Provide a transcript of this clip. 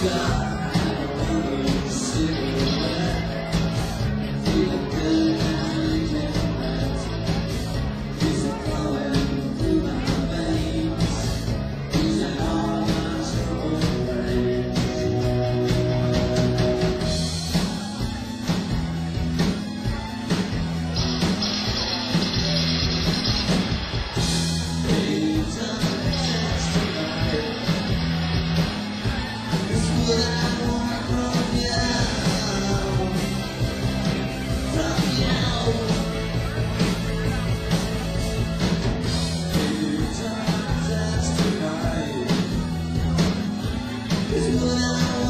God. you.